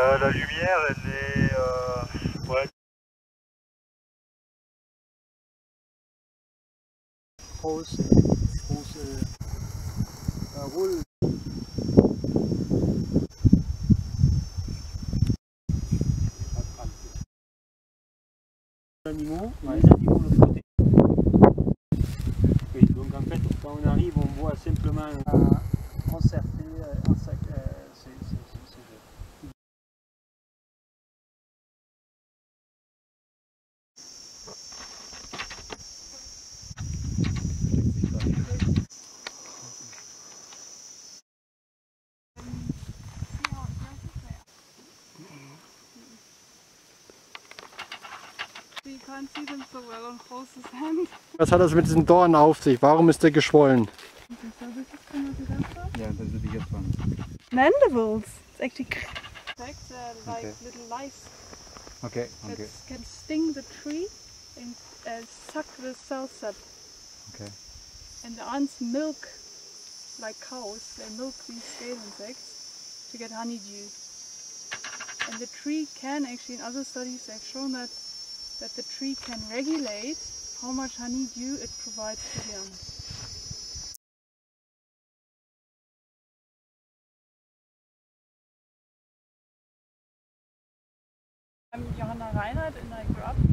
Euh, la lumière, elle est... Euh, euh, ouais. animaux, les animaux le donc en fait, quand on arrive, on voit simplement un sac, So well Was hat das mit diesen Dornen auf sich? Warum ist der geschwollen? Yeah, the biggest one. Mandibles. It's actually cracked uh, like okay. little lice. Okay, okay. It can sting the tree and uh, suck the cells up. Okay. And the ants milk like cows. They milk these scale insects to get honeydew. And the tree can actually, in other studies, they've shown that that the tree can regulate how much honeydew it provides to the ants. I'm Johanna Reinhardt and I grew up